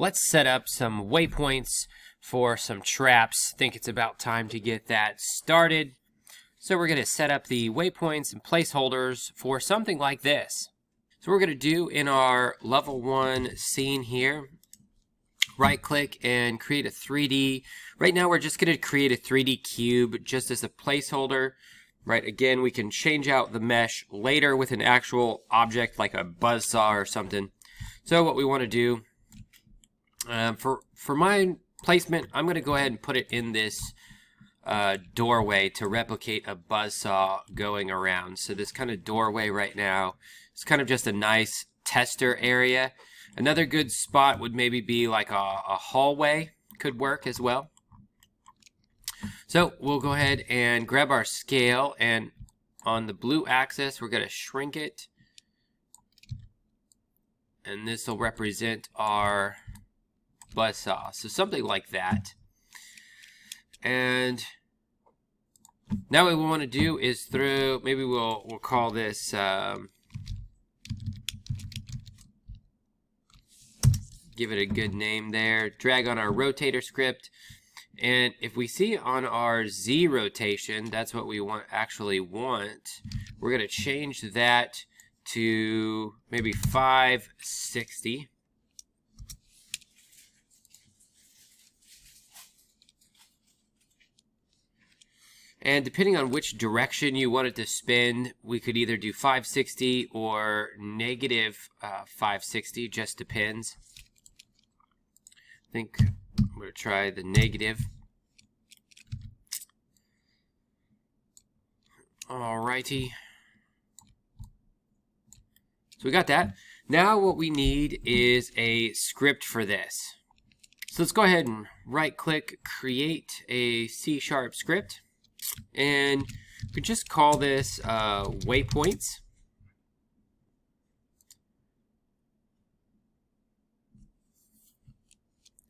let's set up some waypoints for some traps. think it's about time to get that started. So we're going to set up the waypoints and placeholders for something like this. So we're going to do in our level 1 scene here, right click and create a 3D. Right now we're just going to create a 3D cube just as a placeholder. Right, again, we can change out the mesh later with an actual object like a buzz saw or something. So what we want to do, um, for, for my placement, I'm going to go ahead and put it in this uh, doorway to replicate a buzz saw going around. So this kind of doorway right now is kind of just a nice tester area. Another good spot would maybe be like a, a hallway could work as well. So we'll go ahead and grab our scale and on the blue axis we're going to shrink it and this will represent our buzz saw. So something like that. And now what we want to do is through, maybe we'll, we'll call this, um, give it a good name there. Drag on our rotator script. And if we see on our Z rotation, that's what we want actually want. We're going to change that to maybe 560. And depending on which direction you want it to spin, we could either do 560 or negative uh, 560, just depends. I think I'm going to try the negative. Alrighty. So we got that. Now what we need is a script for this. So let's go ahead and right click, create a C-sharp script. And we could just call this uh, waypoints.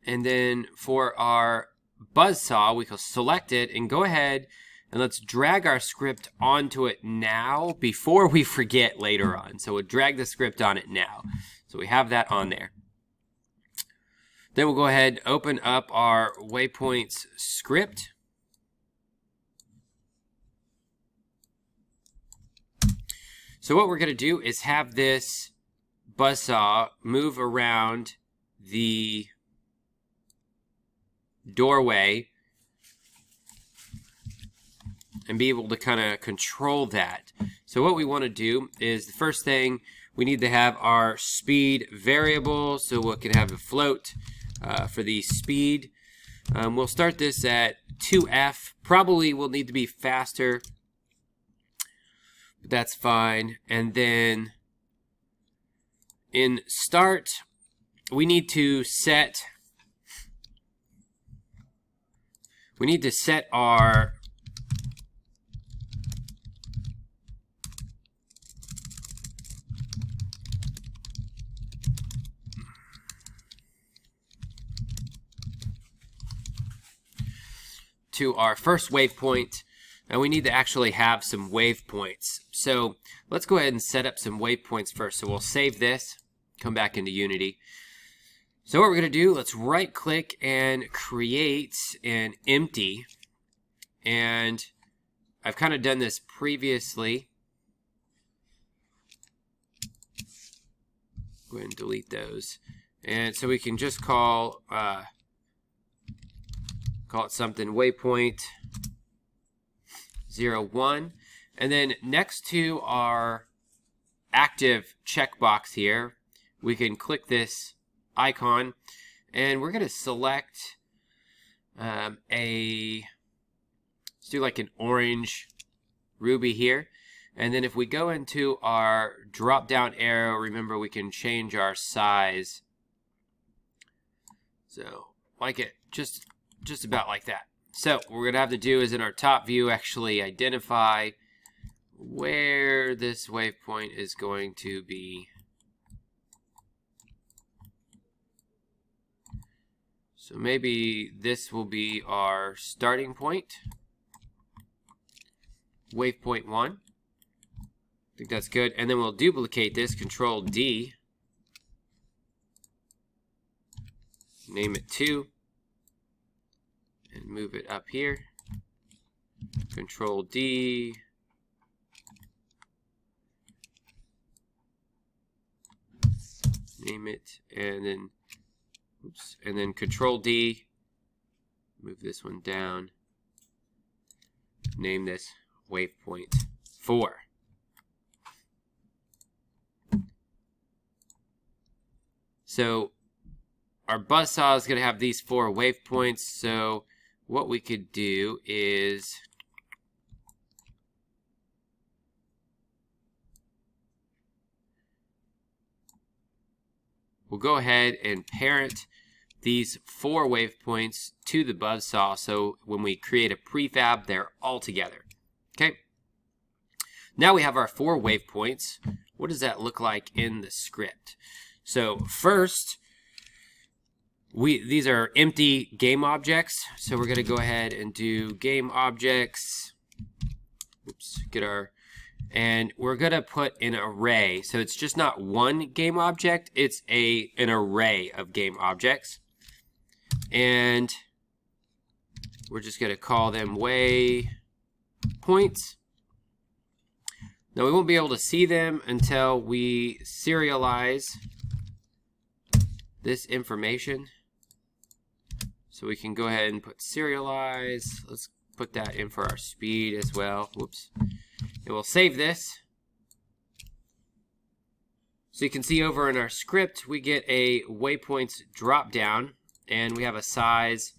And then for our buzz saw, we can select it and go ahead and let's drag our script onto it now before we forget later on. So we'll drag the script on it now. So we have that on there. Then we'll go ahead open up our waypoints script. So what we're going to do is have this buzzsaw move around the doorway and be able to kind of control that. So what we want to do is the first thing we need to have our speed variable so we can have a float uh, for the speed. Um, we'll start this at 2f. Probably will need to be faster. That's fine. And then in start, we need to set we need to set our to our first waypoint and we need to actually have some waypoints. So let's go ahead and set up some waypoints first. So we'll save this, come back into Unity. So what we're going to do, let's right click and create an empty. And I've kind of done this previously. Go ahead and delete those. And so we can just call, uh, call it something waypoint 01. And then next to our active checkbox here, we can click this icon and we're going to select um, a, let's do like an orange ruby here. And then if we go into our drop down arrow, remember we can change our size. So like it, just, just about like that. So what we're going to have to do is in our top view actually identify where this waypoint is going to be So maybe this will be our starting point. Waypoint 1. I think that's good. And then we'll duplicate this, Control D. name it 2, and move it up here. Control D, name it, and then, oops, and then Control D, move this one down, name this waypoint 4. So our buzzsaw is going to have these four waypoints. So what we could do is we'll go ahead and parent these four waypoints to the buzzsaw so when we create a prefab they're all together. Okay. Now we have our four waypoints. What does that look like in the script? So first, we these are empty game objects. So we're going to go ahead and do game objects. Oops, get our and we're going to put an array. So it's just not one game object, it's a an array of game objects. And we're just going to call them way points. Now we won't be able to see them until we serialize this information. So we can go ahead and put serialize. Let's put that in for our speed as well. Whoops. And we'll save this. So you can see over in our script, we get a waypoints drop down and we have a size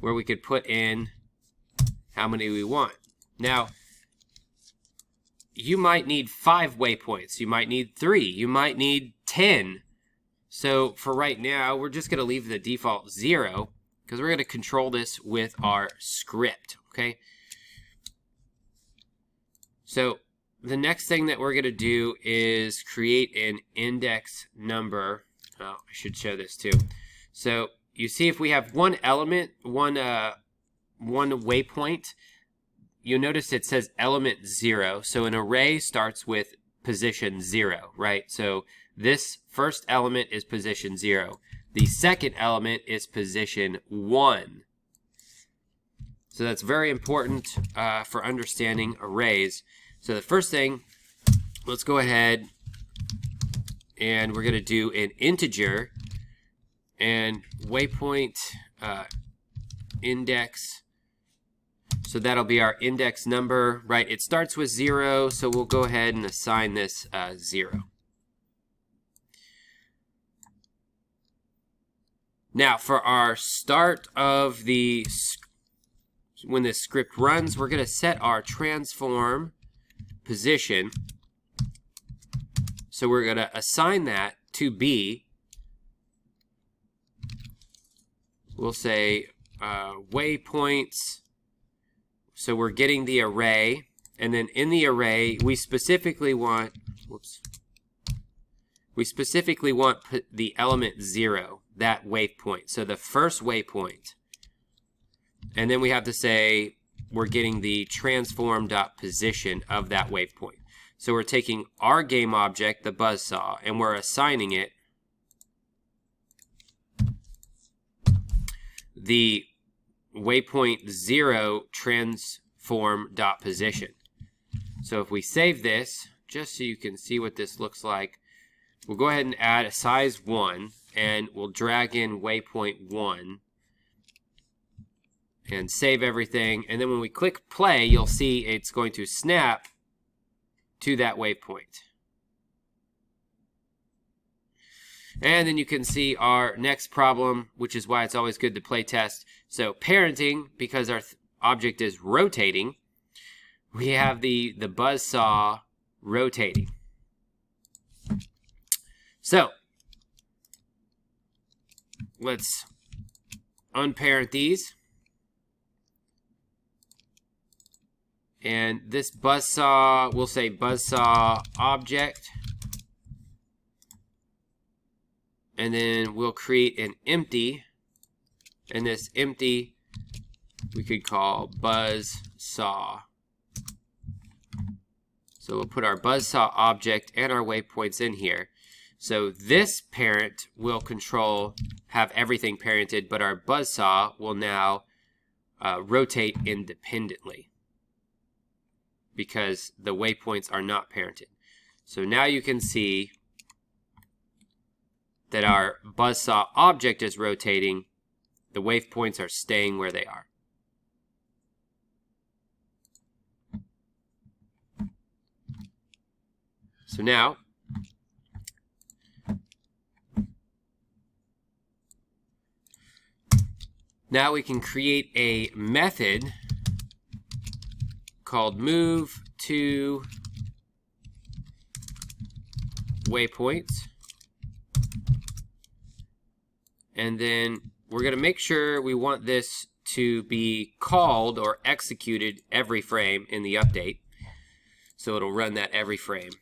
where we could put in how many we want. Now, you might need five waypoints. You might need three. You might need 10. So for right now, we're just going to leave the default zero because we're going to control this with our script, okay? So the next thing that we're going to do is create an index number. Oh, I should show this too. So you see if we have one element, one, uh, one waypoint, you'll notice it says element zero. So an array starts with position zero, right? So this first element is position 0. The second element is position 1. So that's very important uh, for understanding arrays. So the first thing, let's go ahead and we're going to do an integer and waypoint uh, index. So that'll be our index number, right? It starts with 0, so we'll go ahead and assign this uh, 0. Now, for our start of the, when this script runs, we're going to set our transform position. So we're going to assign that to B. We'll say uh, waypoints. So we're getting the array. And then in the array, we specifically want, whoops, we specifically want the element 0 that waypoint. So the first waypoint. And then we have to say we're getting the transform dot position of that waypoint. So we're taking our game object, the buzzsaw, and we're assigning it the waypoint 0 transform dot position. So if we save this, just so you can see what this looks like, we'll go ahead and add a size 1 and we'll drag in waypoint 1 and save everything. And then when we click play, you'll see it's going to snap to that waypoint. And then you can see our next problem, which is why it's always good to play test. So parenting, because our object is rotating, we have the, the buzz saw rotating. So let's unparent these. And this buzzsaw, we'll say buzzsaw object. And then we'll create an empty. And this empty we could call buzzsaw. So we'll put our buzzsaw object and our waypoints in here. So this parent will control, have everything parented, but our buzzsaw will now uh, rotate independently because the waypoints are not parented. So now you can see that our buzzsaw object is rotating, the waypoints are staying where they are. So now, now we can create a method called move to waypoints. And then we're going to make sure we want this to be called or executed every frame in the update. So it'll run that every frame.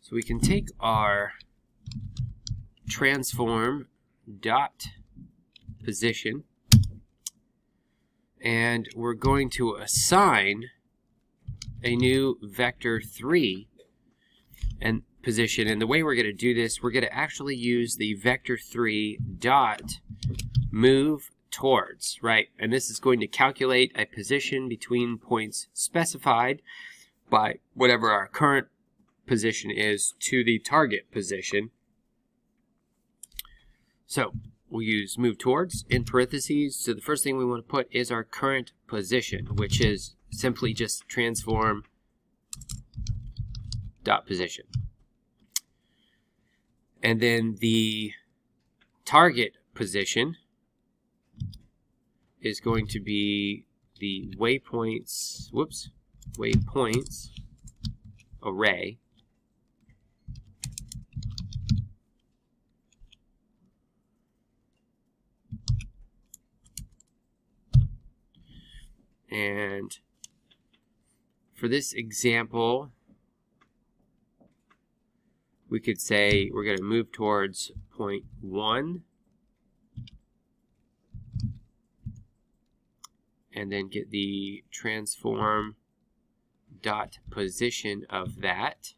So we can take our transform dot position. And we're going to assign a new vector 3 and position. And the way we're going to do this we're going to actually use the vector 3 dot move towards right? And this is going to calculate a position between points specified by whatever our current position is to the target position. So we'll use move towards in parentheses. So the first thing we want to put is our current position, which is simply just transform dot position. And then the target position is going to be the waypoints, whoops, waypoints array And for this example, we could say we're going to move towards point 1 and then get the transform dot position of that.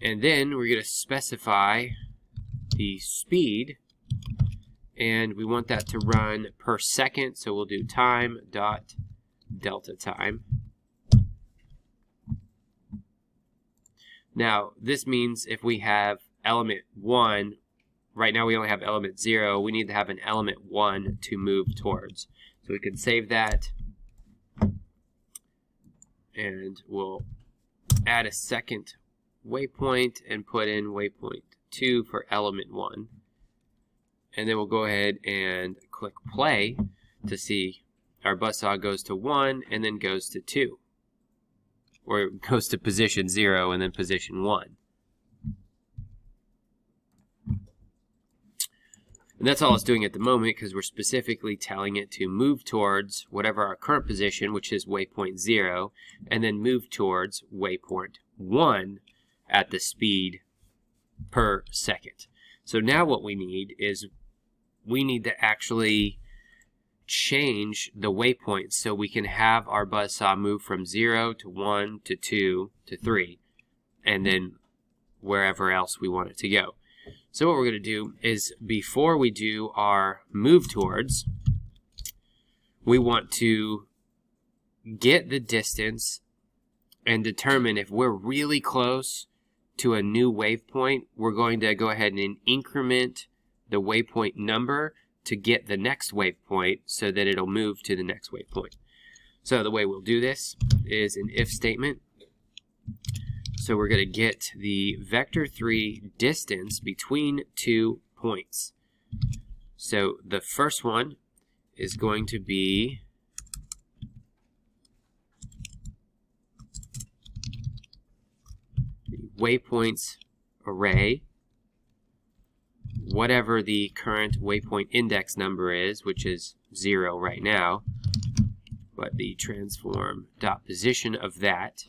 And then we're going to specify the speed and we want that to run per second so we'll do time dot delta time. Now this means if we have element 1 right now we only have element 0 we need to have an element 1 to move towards. So we can save that and we'll add a second waypoint and put in waypoint 2 for element 1. And then we'll go ahead and click play to see our buzzsaw goes to 1 and then goes to 2. Or it goes to position 0 and then position 1. And that's all it's doing at the moment because we're specifically telling it to move towards whatever our current position, which is waypoint 0, and then move towards waypoint 1 at the speed per second. So now what we need is we need to actually change the waypoints so we can have our buzzsaw move from 0 to 1 to 2 to 3 and then wherever else we want it to go. So what we're going to do is before we do our move towards, we want to get the distance and determine if we're really close to a new waypoint, we're going to go ahead and increment the waypoint number to get the next waypoint so that it'll move to the next waypoint. So the way we'll do this is an if statement. So we're going to get the vector 3 distance between two points. So the first one is going to be waypoints array, whatever the current waypoint index number is, which is 0 right now, but the transform dot position of that.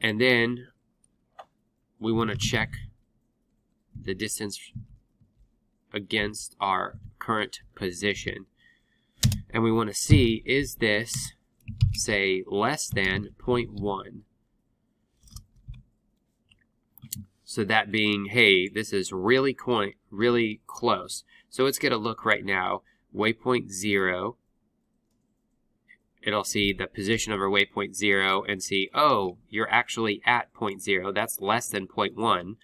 And then we want to check the distance against our current position. And we want to see, is this, say, less than 0.1? So that being, hey, this is really, really close. So it's going to look right now, waypoint 0. It'll see the position of our waypoint 0 and see, oh, you're actually at point 0. That's less than 0.1.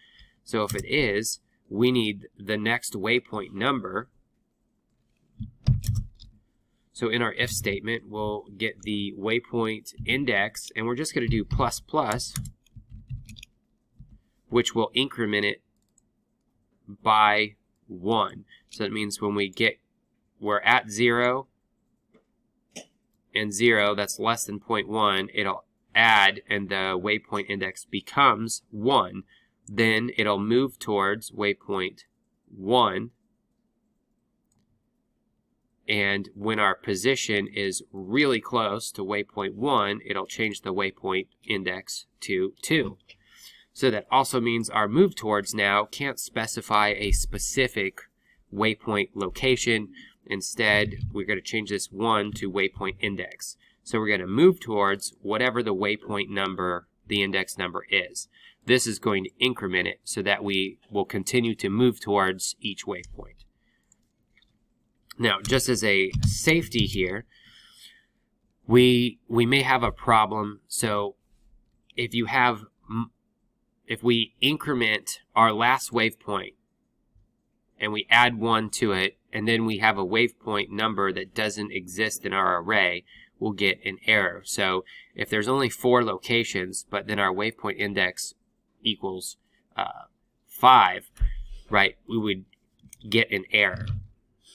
So if it is, we need the next waypoint number. So in our if statement, we'll get the waypoint index, and we're just going to do plus plus which will increment it by 1. So that means when we get, we're at 0 and 0, that's less than 0.1, it'll add and the waypoint index becomes 1. Then it'll move towards waypoint 1. And when our position is really close to waypoint 1, it'll change the waypoint index to 2. So that also means our move towards now can't specify a specific waypoint location. Instead, we're going to change this 1 to waypoint index. So we're going to move towards whatever the waypoint number, the index number is. This is going to increment it so that we will continue to move towards each waypoint. Now, just as a safety here, we, we may have a problem. So if you have if we increment our last waypoint and we add one to it, and then we have a waypoint number that doesn't exist in our array, we'll get an error. So if there's only four locations, but then our waypoint index equals uh, 5, right, we would get an error.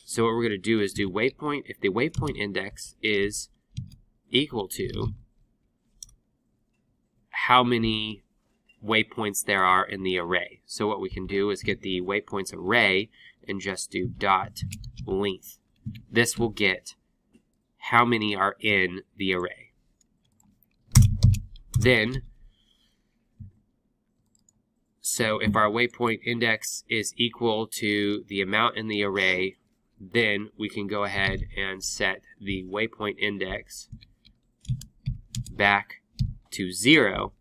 So what we're going to do is do waypoint, if the waypoint index is equal to how many waypoints there are in the array. So what we can do is get the waypoints array and just do dot length. This will get how many are in the array. Then, so if our waypoint index is equal to the amount in the array, then we can go ahead and set the waypoint index back to zero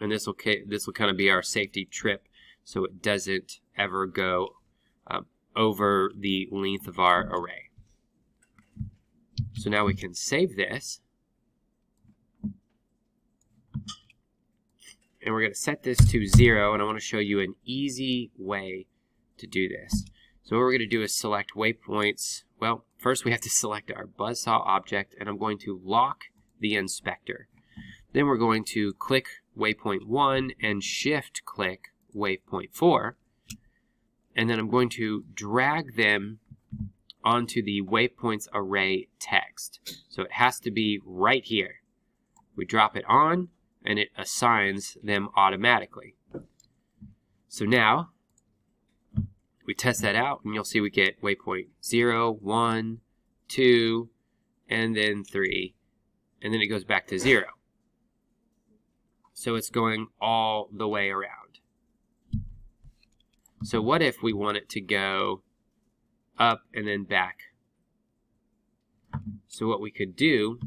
and this will this will kind of be our safety trip so it doesn't ever go um, over the length of our array. So now we can save this. And we're going to set this to 0, and I want to show you an easy way to do this. So what we're going to do is select waypoints. Well, first we have to select our buzzsaw object, and I'm going to lock the inspector. Then we're going to click waypoint 1 and shift click waypoint 4. And then I'm going to drag them onto the waypoints array text. So it has to be right here. We drop it on and it assigns them automatically. So now we test that out and you'll see we get waypoint 0, 1, 2, and then 3, and then it goes back to 0. So it's going all the way around. So what if we want it to go up and then back? So what we could do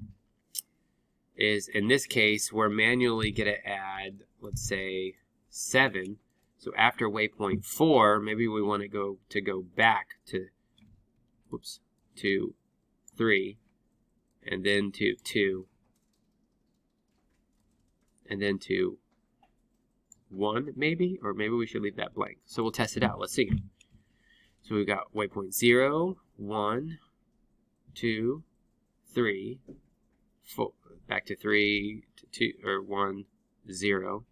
is, in this case, we're manually going to add, let's say, 7. So after waypoint 4, maybe we want to go to go back to, whoops, to 3, and then to 2, and then to 1 maybe, or maybe we should leave that blank. So we'll test it out. Let's see. So we've got waypoint 0, 1, 2, 3, 4, back to 3, to 2, or 1, 0,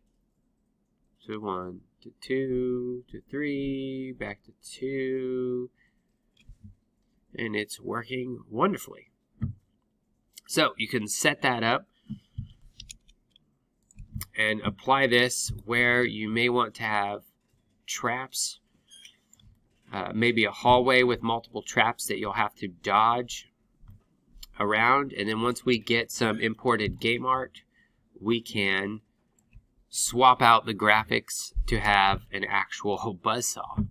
to 1, to 2, to 3, back to 2, and it's working wonderfully. So you can set that up and apply this where you may want to have traps, uh, maybe a hallway with multiple traps that you'll have to dodge around. And then once we get some imported game art, we can swap out the graphics to have an actual buzzsaw.